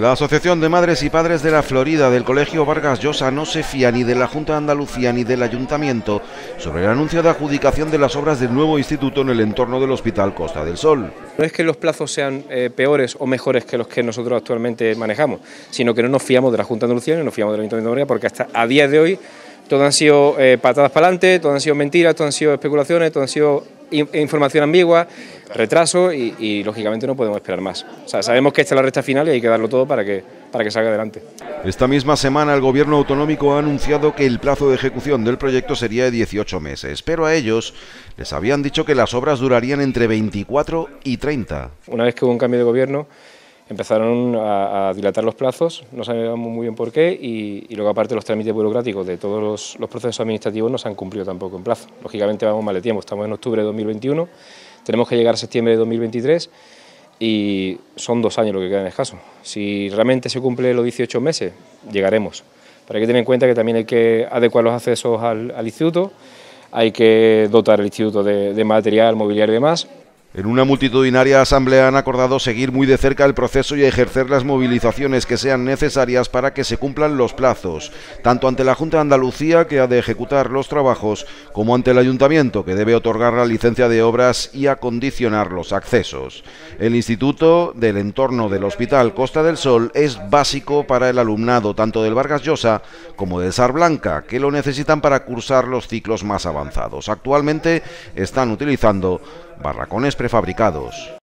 La Asociación de Madres y Padres de la Florida del Colegio Vargas Llosa no se fía ni de la Junta de Andalucía ni del Ayuntamiento sobre el anuncio de adjudicación de las obras del nuevo instituto en el entorno del Hospital Costa del Sol. No es que los plazos sean eh, peores o mejores que los que nosotros actualmente manejamos, sino que no nos fiamos de la Junta de Andalucía ni nos fiamos del Ayuntamiento de Madrid porque hasta a día de hoy todo han sido eh, patadas para adelante, todo han sido mentiras, todo han sido especulaciones, todo han sido información ambigua, retraso y, lógicamente no podemos esperar más. O sea, sabemos que esta es la recta final y hay que darlo todo para que, para que salga adelante. Esta misma semana el gobierno autonómico ha anunciado que el plazo de ejecución del proyecto sería de 18 meses, pero a ellos les habían dicho que las obras durarían entre 24 y 30. Una vez que hubo un cambio de gobierno, empezaron a, dilatar los plazos, no sabíamos muy bien por qué, y, luego aparte los trámites burocráticos de todos los, procesos administrativos no se han cumplido tampoco en plazo. Lógicamente vamos mal de tiempo, estamos en octubre de 2021, tenemos que llegar a septiembre de 2023 y son dos años lo que queda en escaso. Si realmente se cumple los 18 meses, llegaremos. Pero hay que tener en cuenta que también hay que adecuar los accesos al, instituto, hay que dotar el instituto de, de material, mobiliario y demás, en una multitudinaria asamblea han acordado seguir muy de cerca el proceso y ejercer las movilizaciones que sean necesarias para que se cumplan los plazos, tanto ante la Junta de Andalucía, que ha de ejecutar los trabajos, como ante el Ayuntamiento, que debe otorgar la licencia de obras y acondicionar los accesos. El Instituto del entorno del Hospital Costa del Sol es básico para el alumnado tanto del Vargas Llosa como del Sar Blanca, que lo necesitan para cursar los ciclos más avanzados. Actualmente están utilizando barracones prefabricados.